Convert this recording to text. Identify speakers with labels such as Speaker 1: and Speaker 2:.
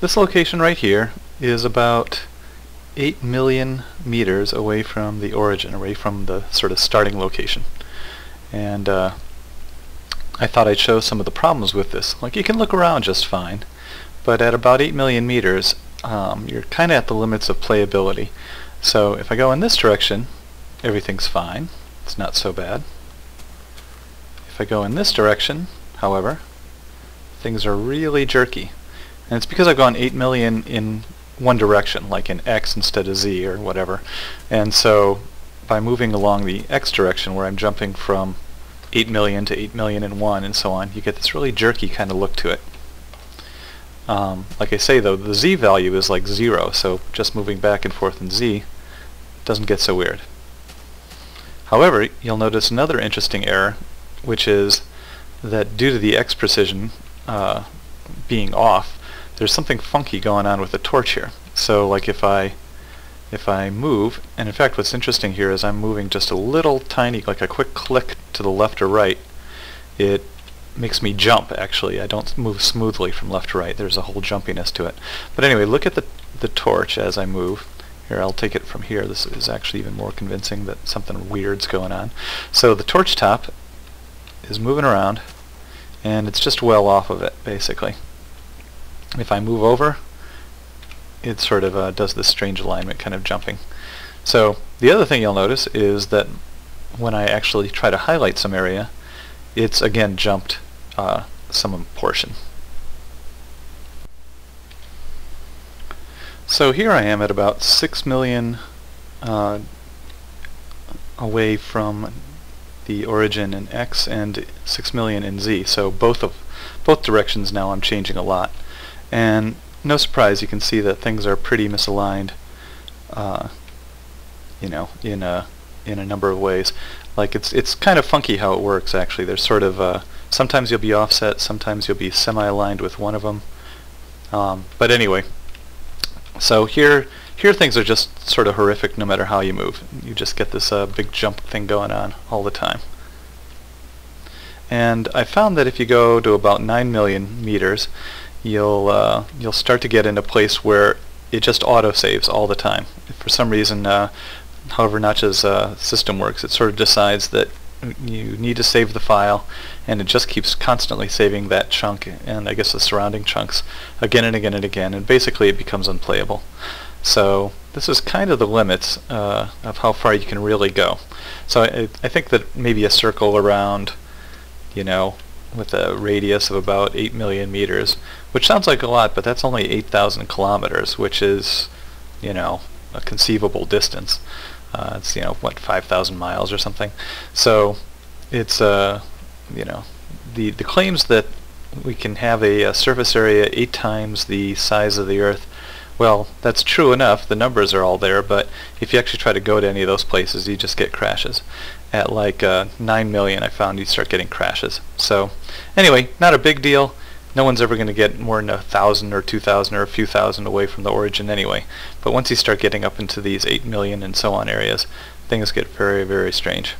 Speaker 1: this location right here is about 8 million meters away from the origin, away from the sort of starting location. And uh, I thought I'd show some of the problems with this. Like you can look around just fine, but at about 8 million meters, um, you're kind of at the limits of playability. So if I go in this direction, everything's fine. It's not so bad. If I go in this direction, however, things are really jerky. And it's because I've gone 8 million in one direction, like in x instead of z or whatever. And so by moving along the x direction where I'm jumping from 8 million to 8 million and 1 and so on, you get this really jerky kind of look to it. Um, like I say though, the z value is like 0, so just moving back and forth in z doesn't get so weird. However, you'll notice another interesting error, which is that due to the x precision uh, being off, there's something funky going on with the torch here. So like if I if I move, and in fact what's interesting here is I'm moving just a little tiny, like a quick click to the left or right, it makes me jump actually. I don't move smoothly from left to right. There's a whole jumpiness to it. But anyway, look at the, the torch as I move. Here, I'll take it from here. This is actually even more convincing that something weird's going on. So the torch top is moving around, and it's just well off of it, basically. If I move over, it sort of uh, does this strange alignment, kind of jumping. So the other thing you'll notice is that when I actually try to highlight some area, it's again jumped uh, some portion. So here I am at about 6 million uh, away from the origin in x and 6 million in z. So both of both directions now I'm changing a lot. And no surprise, you can see that things are pretty misaligned, uh, you know, in a in a number of ways. Like it's it's kind of funky how it works actually. There's sort of uh, sometimes you'll be offset, sometimes you'll be semi-aligned with one of them. Um, but anyway, so here here things are just sort of horrific no matter how you move. You just get this uh, big jump thing going on all the time. And I found that if you go to about 9 million meters, you'll uh, you'll start to get in a place where it just auto saves all the time. If for some reason, uh, however Notch's uh, system works, it sort of decides that you need to save the file, and it just keeps constantly saving that chunk and I guess the surrounding chunks again and again and again, and basically it becomes unplayable. So this is kind of the limits uh, of how far you can really go. So I, I think that maybe a circle around, you know, with a radius of about 8 million meters, which sounds like a lot, but that's only 8,000 kilometers, which is, you know, a conceivable distance. Uh, it's, you know, what, 5,000 miles or something. So it's, uh, you know, the, the claims that we can have a, a surface area eight times the size of the Earth well, that's true enough, the numbers are all there, but if you actually try to go to any of those places, you just get crashes at like uh, 9 million I found you start getting crashes. So anyway, not a big deal. No one's ever going to get more than a thousand or two thousand or a few thousand away from the origin anyway. But once you start getting up into these 8 million and so on areas, things get very, very strange.